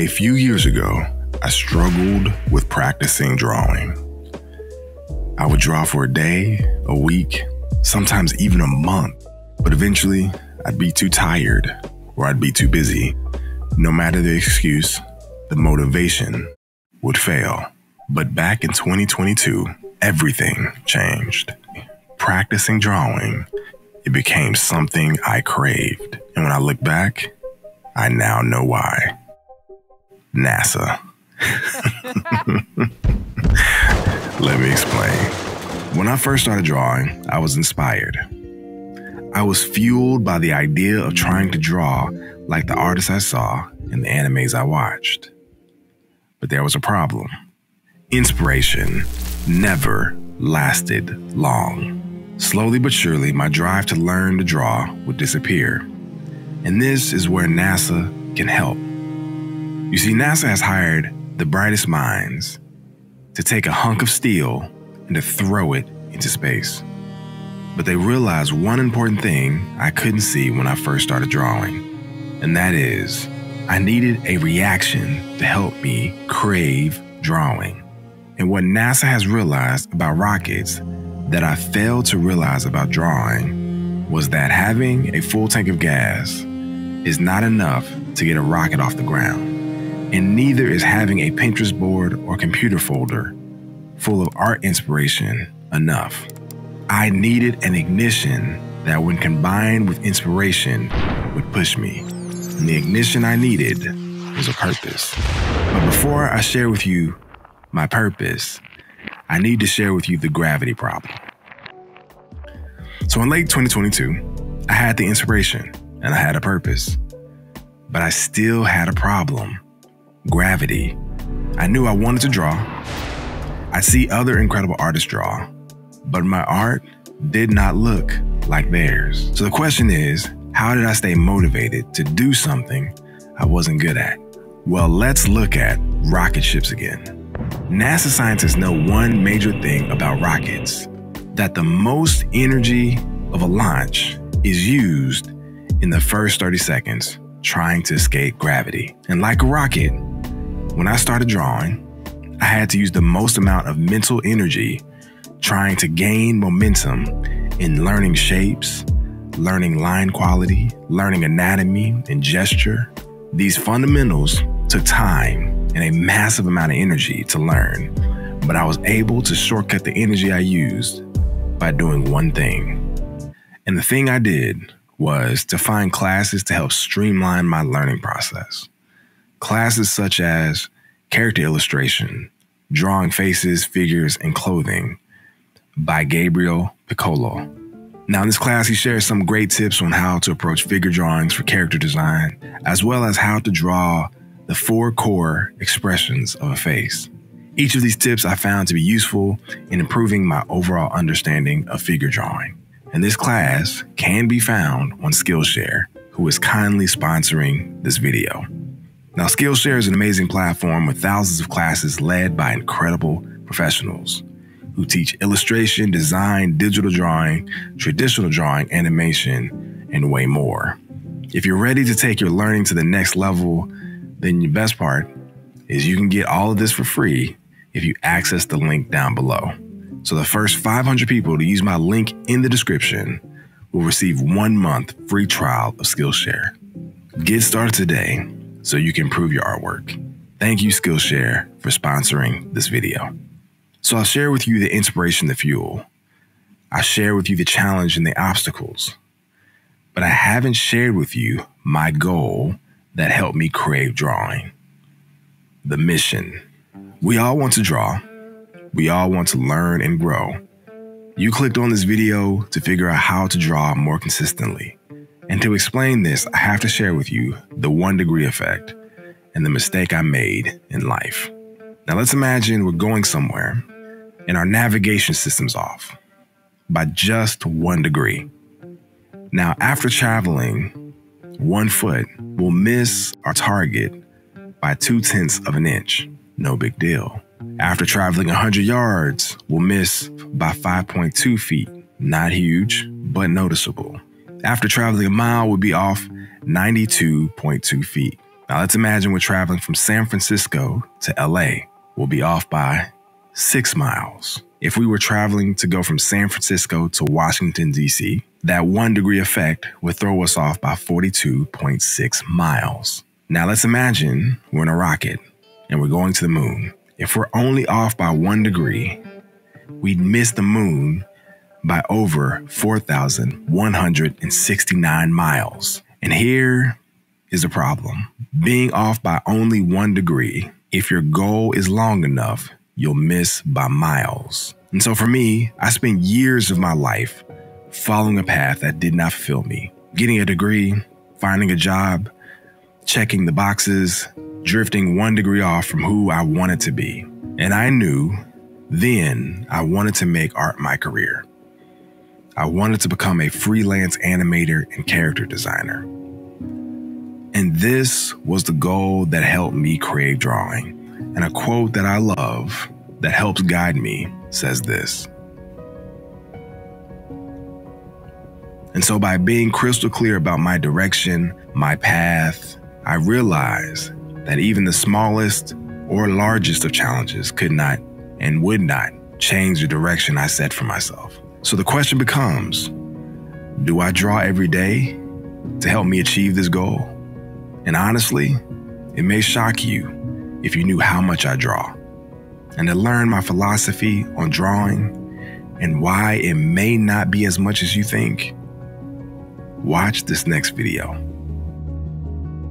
A few years ago, I struggled with practicing drawing. I would draw for a day, a week, sometimes even a month, but eventually I'd be too tired or I'd be too busy. No matter the excuse, the motivation would fail. But back in 2022, everything changed. Practicing drawing, it became something I craved. And when I look back, I now know why. NASA. Let me explain. When I first started drawing, I was inspired. I was fueled by the idea of trying to draw like the artists I saw in the animes I watched. But there was a problem. Inspiration never lasted long. Slowly but surely, my drive to learn to draw would disappear. And this is where NASA can help. You see, NASA has hired the brightest minds to take a hunk of steel and to throw it into space. But they realized one important thing I couldn't see when I first started drawing, and that is I needed a reaction to help me crave drawing. And what NASA has realized about rockets that I failed to realize about drawing was that having a full tank of gas is not enough to get a rocket off the ground. And neither is having a Pinterest board or computer folder full of art inspiration enough. I needed an ignition that, when combined with inspiration, would push me. And the ignition I needed was a purpose. But before I share with you my purpose, I need to share with you the gravity problem. So in late 2022, I had the inspiration and I had a purpose, but I still had a problem gravity. I knew I wanted to draw. I see other incredible artists draw, but my art did not look like theirs. So the question is, how did I stay motivated to do something I wasn't good at? Well, let's look at rocket ships again. NASA scientists know one major thing about rockets that the most energy of a launch is used in the first 30 seconds trying to escape gravity. And like a rocket, when I started drawing, I had to use the most amount of mental energy trying to gain momentum in learning shapes, learning line quality, learning anatomy and gesture. These fundamentals took time and a massive amount of energy to learn, but I was able to shortcut the energy I used by doing one thing. And the thing I did was to find classes to help streamline my learning process. Classes such as character illustration, drawing faces, figures, and clothing by Gabriel Picolo. Now, in this class, he shares some great tips on how to approach figure drawings for character design, as well as how to draw the four core expressions of a face. Each of these tips I found to be useful in improving my overall understanding of figure drawing. And this class can be found on Skillshare, who is kindly sponsoring this video. Now, Skillshare is an amazing platform with thousands of classes led by incredible professionals who teach illustration, design, digital drawing, traditional drawing, animation, and way more. If you're ready to take your learning to the next level, then the best part is you can get all of this for free if you access the link down below. So the first 500 people to use my link in the description will receive one month free trial of Skillshare. Get started today so you can improve your artwork. Thank you, Skillshare, for sponsoring this video. So I'll share with you the inspiration, the fuel. I share with you the challenge and the obstacles. But I haven't shared with you my goal that helped me crave drawing. The mission. We all want to draw. We all want to learn and grow. You clicked on this video to figure out how to draw more consistently. And to explain this, I have to share with you the one degree effect and the mistake I made in life. Now let's imagine we're going somewhere and our navigation system's off by just one degree. Now, after traveling one foot, we'll miss our target by two tenths of an inch. No big deal. After traveling 100 yards, we'll miss by 5.2 feet. Not huge, but noticeable. After traveling a mile, we'll be off 92.2 feet. Now let's imagine we're traveling from San Francisco to LA. We'll be off by six miles. If we were traveling to go from San Francisco to Washington, D.C., that one degree effect would throw us off by 42.6 miles. Now let's imagine we're in a rocket and we're going to the moon. If we're only off by one degree, we'd miss the moon by over 4,169 miles. And here is the problem being off by only one degree, if your goal is long enough, you'll miss by miles. And so for me, I spent years of my life following a path that did not fulfill me. Getting a degree, finding a job, checking the boxes, drifting one degree off from who I wanted to be. And I knew then I wanted to make art my career. I wanted to become a freelance animator and character designer. And this was the goal that helped me crave drawing. And a quote that I love that helps guide me says this. And so, by being crystal clear about my direction, my path, I realized that even the smallest or largest of challenges could not and would not change the direction I set for myself. So the question becomes do I draw every day to help me achieve this goal? And honestly, it may shock you if you knew how much I draw. And to learn my philosophy on drawing and why it may not be as much as you think, watch this next video.